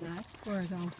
That's Gordo.